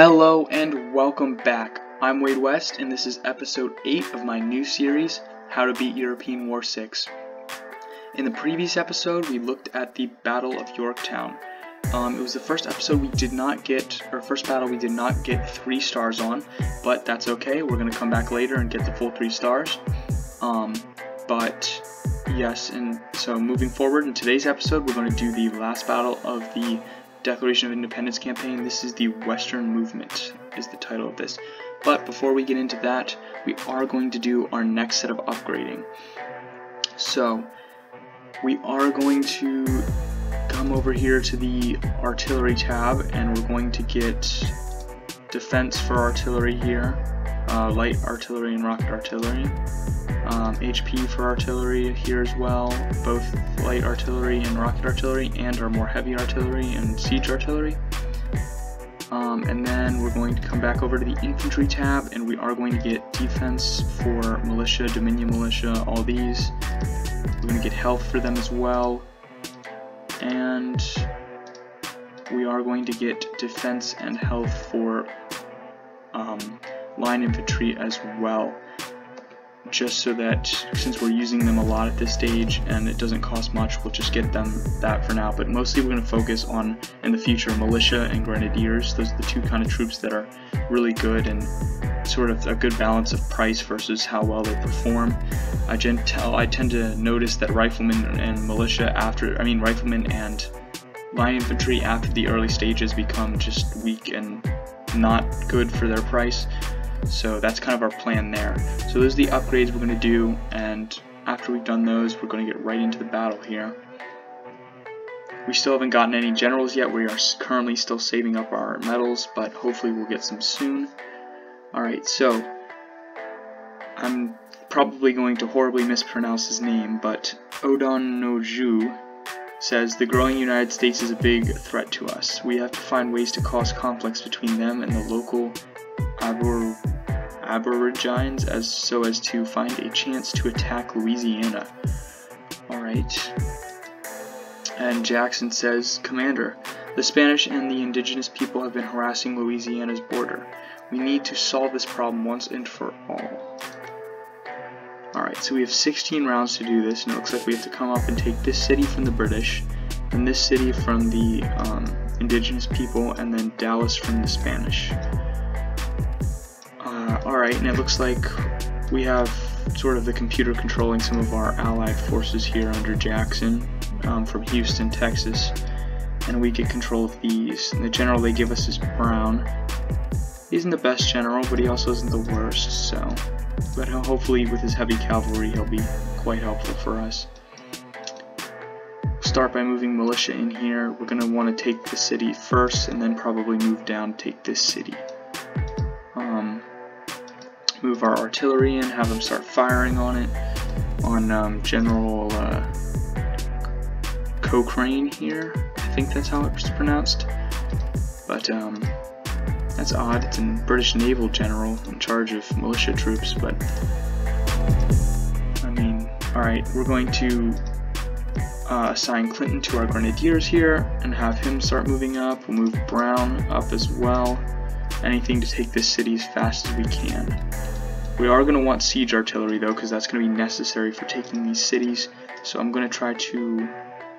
Hello and welcome back. I'm Wade West, and this is episode 8 of my new series, How to Beat European War 6. In the previous episode, we looked at the Battle of Yorktown. Um, it was the first episode we did not get, or first battle we did not get three stars on, but that's okay. We're going to come back later and get the full three stars. Um, but yes, and so moving forward in today's episode, we're going to do the last battle of the Declaration of Independence campaign. This is the Westward Movement, is the title of this. But before we get into that, we are going to do our next set of upgrading. So, we are going to come over here to the artillery tab and we're going to get defense for artillery here, uh, light artillery and rocket artillery um, HP for artillery here as well, both light artillery and rocket artillery, and our more heavy artillery and siege artillery. Um, and then we're going to come back over to the infantry tab, and we are going to get defense for militia, dominion militia, all these. We're going to get health for them as well. And we are going to get defense and health for um, line infantry as well just so that since we're using them a lot at this stage and it doesn't cost much, we'll just get them that for now. But mostly we're going to focus on, in the future, militia and grenadiers. Those are the two kind of troops that are really good and sort of a good balance of price versus how well they perform. I, I tend to notice that riflemen and militia after, I mean riflemen and line infantry after the early stages become just weak and not good for their price. So that's kind of our plan there. So those are the upgrades we're going to do, and after we've done those, we're going to get right into the battle here. We still haven't gotten any generals yet. We are currently still saving up our medals, but hopefully we'll get some soon. Alright, so I'm probably going to horribly mispronounce his name, but Odon Noju says the growing United States is a big threat to us. We have to find ways to cause conflicts between them and the local Abor Aborigines as so as to find a chance to attack Louisiana. Alright. And Jackson says, Commander, the Spanish and the indigenous people have been harassing Louisiana's border. We need to solve this problem once and for all. Alright, so we have 16 rounds to do this, and it looks like we have to come up and take this city from the British, and this city from the um, indigenous people, and then Dallas from the Spanish. Alright, and it looks like we have sort of the computer controlling some of our allied forces here under Jackson um, from Houston, Texas. And we get control of these. And the general they give us is Brown. He isn't the best general, but he also isn't the worst, so... But hopefully with his heavy cavalry he'll be quite helpful for us. start by moving militia in here. We're going to want to take the city first, and then probably move down take this city move our artillery in, have them start firing on it, on um, General uh, Cochrane here. I think that's how it's pronounced. But um, that's odd. It's a British naval general in charge of militia troops, but I mean, alright, we're going to uh, assign Clinton to our grenadiers here and have him start moving up. We'll move Brown up as well. Anything to take this city as fast as we can. We are going to want siege artillery though because that's going to be necessary for taking these cities. So I'm going to try to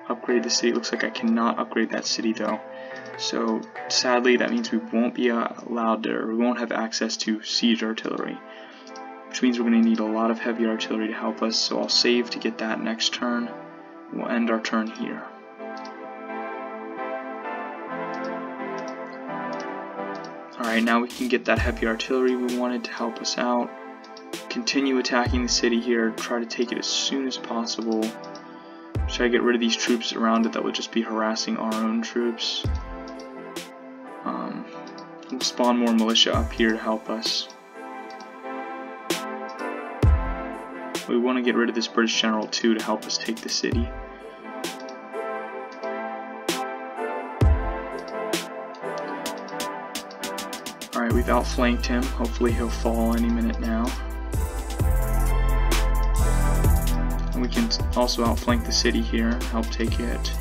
upgrade the city. It looks like I cannot upgrade that city though. So sadly that means we won't be allowed to, or we won't have access to siege artillery. Which means we're going to need a lot of heavy artillery to help us. So I'll save to get that next turn. We'll end our turn here. Alright, now we can get that heavy artillery we wanted to help us out continue attacking the city here, try to take it as soon as possible. Try to get rid of these troops around it that would just be harassing our own troops. Um, we'll spawn more militia up here to help us. We want to get rid of this British general too to help us take the city. Alright, we've outflanked him. Hopefully he'll fall any minute now. We can also outflank the city here, help take it.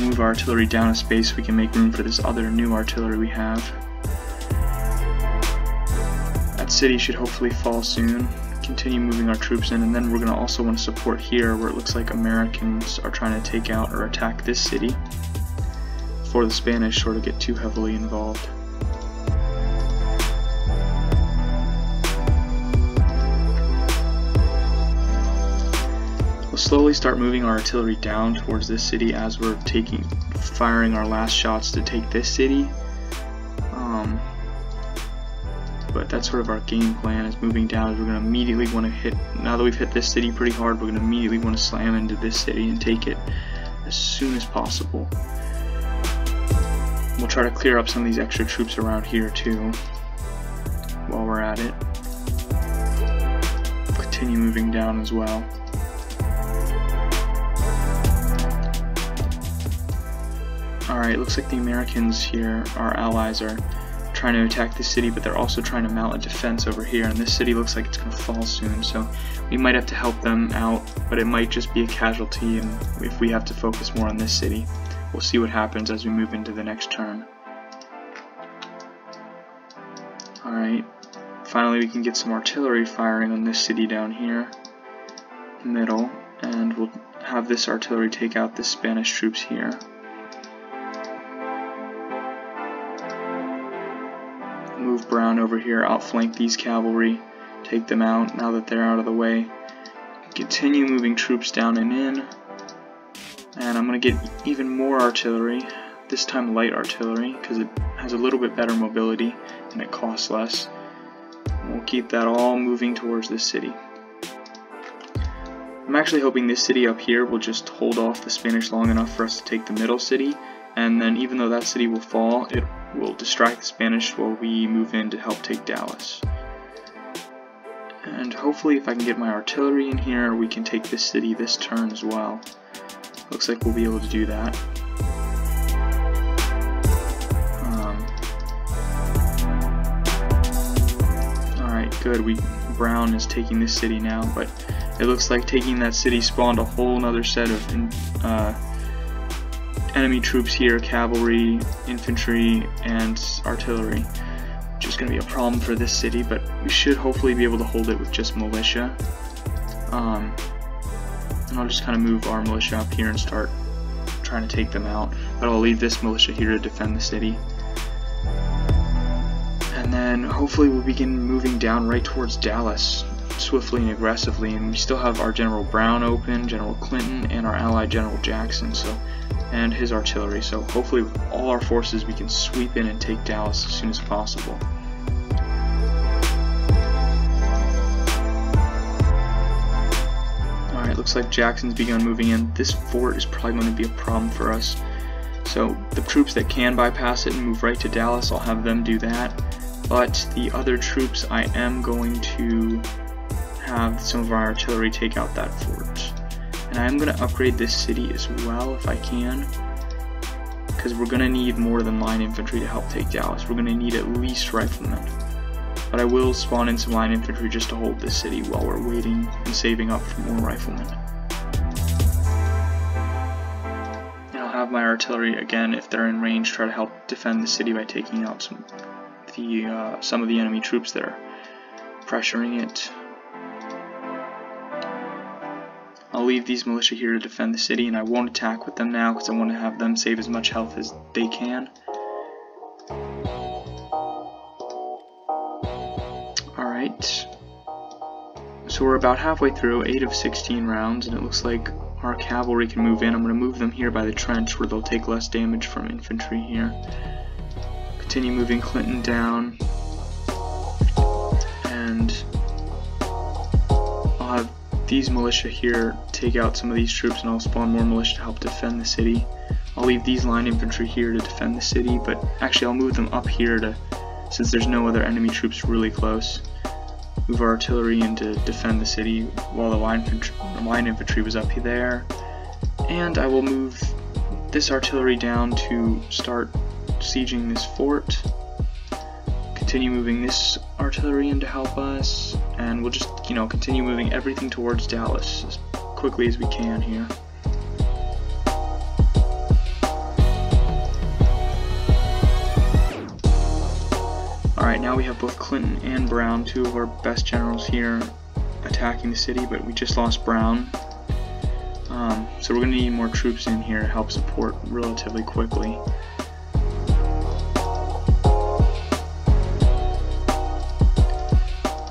Move our artillery down a space we can make room for this other new artillery we have. That city should hopefully fall soon. Continue moving our troops in, and then we're going to also want to support here where it looks like Americans are trying to take out or attack this city before the Spanish sort of get too heavily involved. Slowly start moving our artillery down towards this city as we're taking, firing our last shots to take this city. Um, but that's sort of our game plan is moving down we're going to immediately want to hit now that we've hit this city pretty hard we're going to immediately want to slam into this city and take it as soon as possible. We'll try to clear up some of these extra troops around here too while we're at it. Continue moving down as well Alright, looks like the Americans here, our allies, are trying to attack the city, but they're also trying to mount a defense over here, and this city looks like it's going to fall soon, so we might have to help them out, but it might just be a casualty and if we have to focus more on this city. We'll see what happens as we move into the next turn. Alright, finally we can get some artillery firing on this city down here, middle, and we'll have this artillery take out the Spanish troops here. Move Brown over here, outflank these cavalry, take them out now that they're out of the way. Continue moving troops down and in. And I'm going to get even more artillery, this time light artillery, because it has a little bit better mobility and it costs less. we'll keep that all moving towards this city. I'm actually hoping this city up here will just hold off the Spanish long enough for us to take the middle city, and then even though that city will fall, it will distract the Spanish while we move in to help take Dallas. And hopefully if I can get my artillery in here, we can take this city this turn as well. Looks like we'll be able to do that. Um, Alright, good. We Brown is taking this city now, but it looks like taking that city spawned a whole nother set of uh, enemy troops here, cavalry, infantry, and artillery, which is going to be a problem for this city, but we should hopefully be able to hold it with just militia. Um, and I'll just kind of move our militia up here and start trying to take them out, but I'll leave this militia here to defend the city. And then hopefully we'll begin moving down right towards Dallas swiftly and aggressively, and we still have our General Brown open, General Clinton, and our ally General Jackson, so and his artillery, so hopefully with all our forces we can sweep in and take Dallas as soon as possible. Alright, looks like Jackson's begun moving in. This fort is probably going to be a problem for us. So the troops that can bypass it and move right to Dallas, I'll have them do that. But the other troops, I am going to have some of our artillery take out that fort. And I'm going to upgrade this city as well if I can. Because we're going to need more than line infantry to help take Dallas. We're going to need at least riflemen. But I will spawn in some line infantry just to hold this city while we're waiting and saving up for more riflemen. And I'll have my artillery again, if they're in range, try to help defend the city by taking out some, the, uh, some of the enemy troops that are pressuring it. I'll leave these militia here to defend the city, and I won't attack with them now because I want to have them save as much health as they can. Alright. So we're about halfway through, 8 of 16 rounds, and it looks like our cavalry can move in. I'm going to move them here by the trench where they'll take less damage from infantry here. Continue moving Clinton down. And these militia here take out some of these troops and I'll spawn more militia to help defend the city. I'll leave these line infantry here to defend the city, but actually I'll move them up here to, since there's no other enemy troops really close, move our artillery in to defend the city while the line line infantry was up there. And I will move this artillery down to start sieging this fort continue moving this artillery in to help us, and we'll just, you know, continue moving everything towards Dallas as quickly as we can here. Alright, now we have both Clinton and Brown, two of our best generals here attacking the city, but we just lost Brown. Um, so we're going to need more troops in here to help support relatively quickly.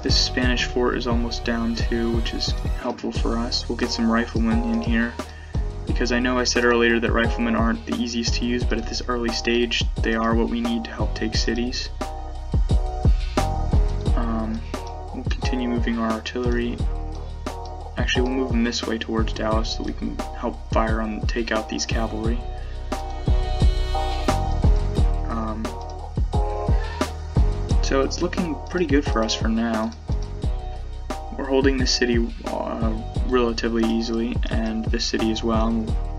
This Spanish fort is almost down too, which is helpful for us. We'll get some riflemen in here because I know I said earlier that riflemen aren't the easiest to use, but at this early stage, they are what we need to help take cities. Um, we'll continue moving our artillery. Actually, we'll move them this way towards Dallas so we can help fire on take out these cavalry. So it's looking pretty good for us for now. We're holding the city uh, relatively easily, and this city as well.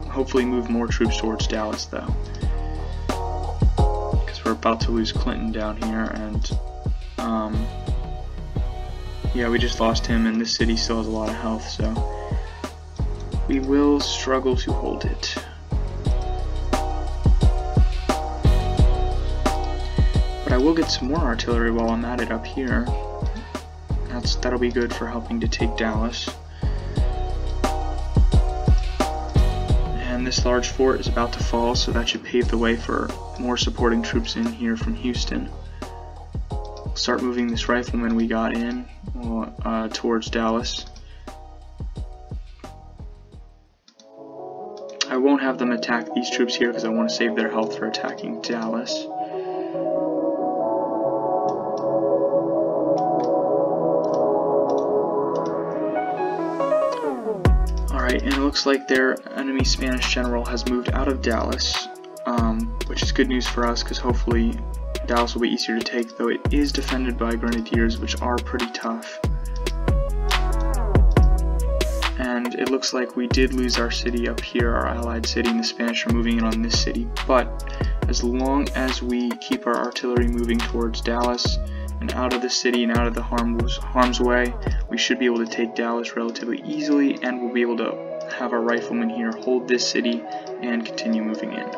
Hopefully move more troops towards Dallas, though. Because we're about to lose Clinton down here, and, um, yeah, we just lost him, and this city still has a lot of health, so we will struggle to hold it. I will get some more artillery while I'm at it up here. That's that'll be good for helping to take Dallas. And this large fort is about to fall, so that should pave the way for more supporting troops in here from Houston. Start moving this rifleman we got in uh, towards Dallas. I won't have them attack these troops here because I want to save their health for attacking Dallas. And it looks like their enemy Spanish general has moved out of Dallas, um, which is good news for us because hopefully Dallas will be easier to take, though it is defended by grenadiers, which are pretty tough. And it looks like we did lose our city up here, our allied city, and the Spanish are moving in on this city. But as long as we keep our artillery moving towards Dallas, and out of the city and out of the harm's, harm's way, we should be able to take Dallas relatively easily and we'll be able to have our riflemen here hold this city and continue moving in.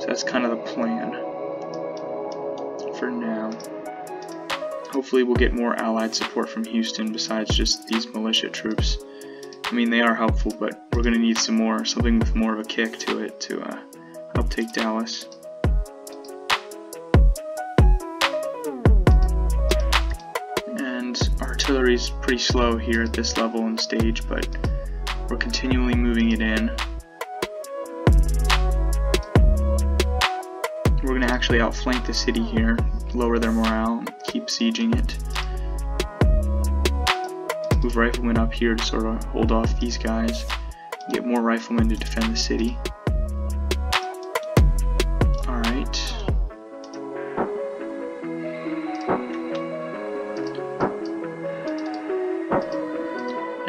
So that's kind of the plan for now. Hopefully we'll get more allied support from Houston besides just these militia troops. I mean, they are helpful, but we're going to need some more, something with more of a kick to it to uh, help take Dallas. Artillery is pretty slow here at this level and stage, but we're continually moving it in. We're going to actually outflank the city here, lower their morale, keep sieging it. Move riflemen up here to sort of hold off these guys, get more riflemen to defend the city.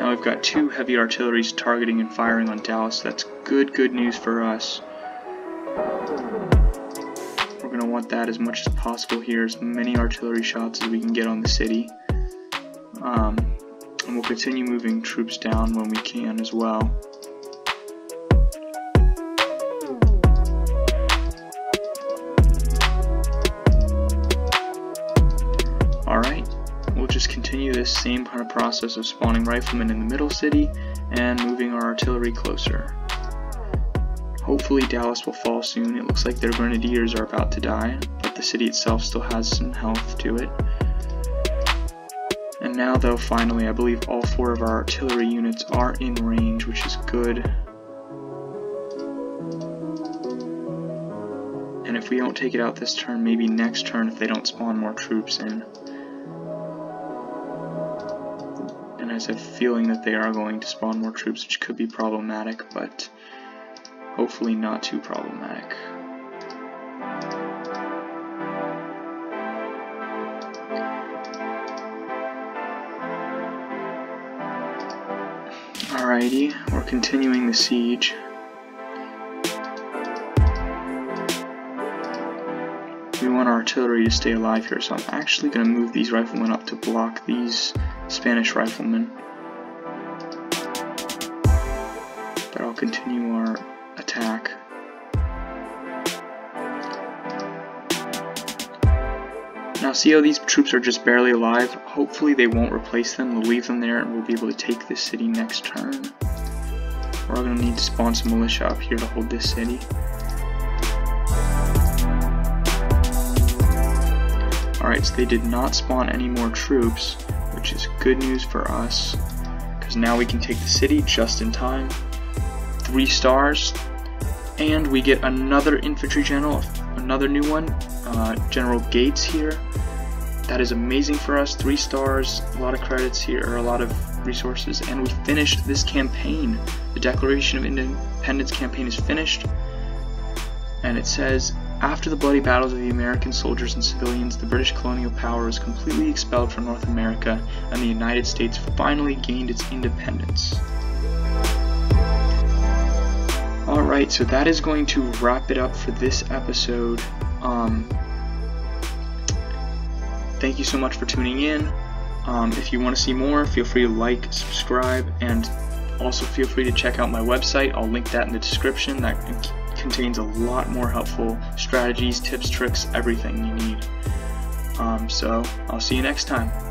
We've got two heavy artilleries targeting and firing on Dallas. That's good, good news for us. We're going to want that as much as possible here, as many artillery shots as we can get on the city. Um, and we'll continue moving troops down when we can as well. Same kind of process of spawning riflemen in the middle city and moving our artillery closer. Hopefully Dallas will fall soon. It looks like their grenadiers are about to die, but the city itself still has some health to it. And now though, finally, I believe all four of our artillery units are in range, which is good. And if we don't take it out this turn, maybe next turn if they don't spawn more troops in. Has a feeling that they are going to spawn more troops, which could be problematic, but hopefully not too problematic. Alrighty, we're continuing the siege. We want our artillery to stay alive here, so I'm actually going to move these riflemen up to block these Spanish riflemen. But I'll continue our attack. Now see how these troops are just barely alive? Hopefully they won't replace them, we'll leave them there and we'll be able to take this city next turn. We're going to need to spawn some militia up here to hold this city. Alright, so they did not spawn any more troops, which is good news for us, because now we can take the city just in time. Three stars, and we get another infantry general, another new one, uh, General Gates here. That is amazing for us, three stars, a lot of credits here, a lot of resources, and we finished this campaign. The Declaration of Independence campaign is finished, and it says after the bloody battles of the American soldiers and civilians, the British colonial power was completely expelled from North America, and the United States finally gained its independence. Alright, so that is going to wrap it up for this episode. Um, thank you so much for tuning in. Um, if you want to see more, feel free to like, subscribe, and also feel free to check out my website. I'll link that in the description. That contains a lot more helpful strategies, tips, tricks, everything you need. Um, so I'll see you next time.